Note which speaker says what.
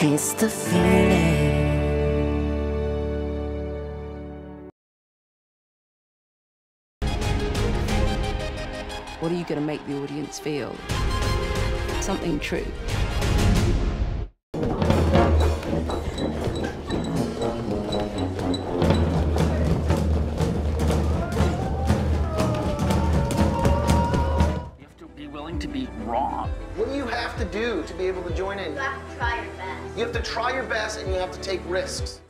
Speaker 1: Taste the feeling.
Speaker 2: What are you going to make the audience feel? Something true.
Speaker 3: Willing to be wrong.
Speaker 4: What do you have to do to be able to join in?
Speaker 5: You have to try your best.
Speaker 4: You have to try your best and you have to take risks.